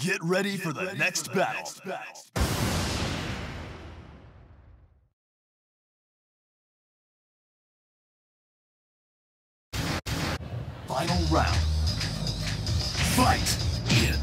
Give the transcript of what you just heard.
Get ready Get for the, ready next, for the battle. next battle. Final round. Fight! Yeah.